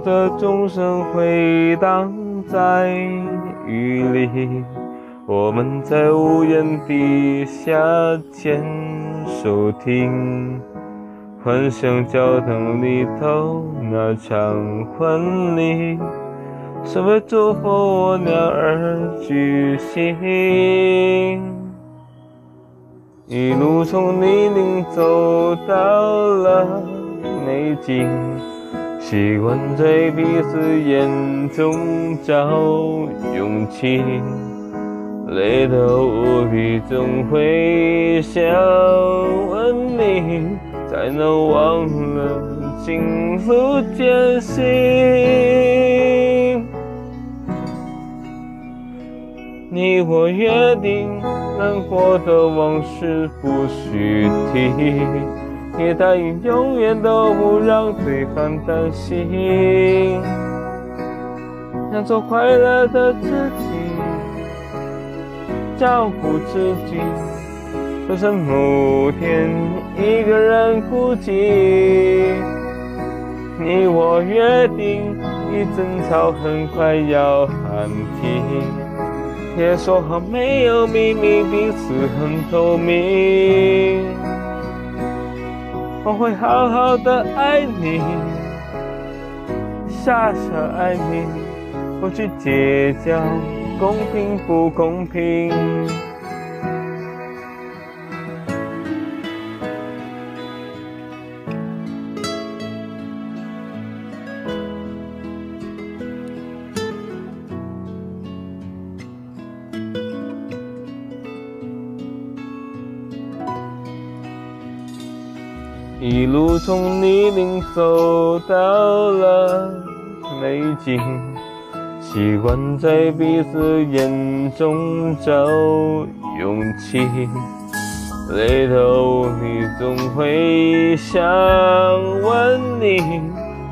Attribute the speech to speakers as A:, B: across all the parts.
A: 的钟声回荡在雨里，我们在屋檐底下牵手听，幻想教堂里头那场婚礼，是为祝福我俩而举行。一路从泥泞走到了美景。习惯在彼此眼中找勇气，累到无比总会想问你，才能忘了幸福艰辛。你我约定，难过的往事不许提。也答应永远都不让对方担心，要做快乐的自己，照顾自己。就算某天一个人孤寂，你我约定，一争吵很快要喊停，也说好没有秘密，彼此很透明。我会好好的爱你，傻傻爱你。不去计较公平不公平。一路从泥泞走到了美景，习惯在彼此眼中找勇气。累透，你总会想问你，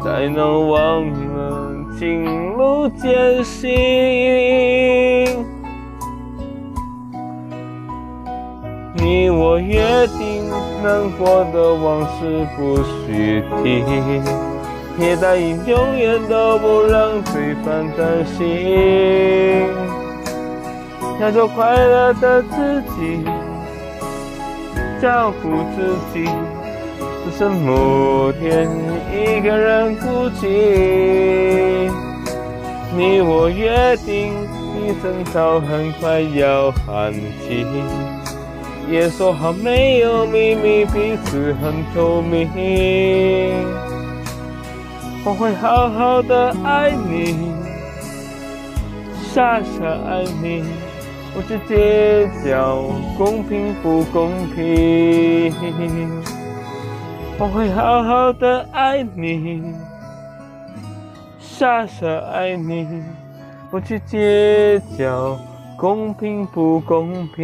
A: 才能忘了情路艰辛。你我约定，难过的往事不许提，也答应永远都不让对方担心。要做快乐的自己，照顾自己。是某天，你一个人孤寂？你我约定，一生吵很快要喊停。也说好没有秘密，彼此很透明。我会好好的爱你，傻傻爱你。不去计较公平不公平。我会好好的爱你，傻傻爱你。不去计较。公平不公平？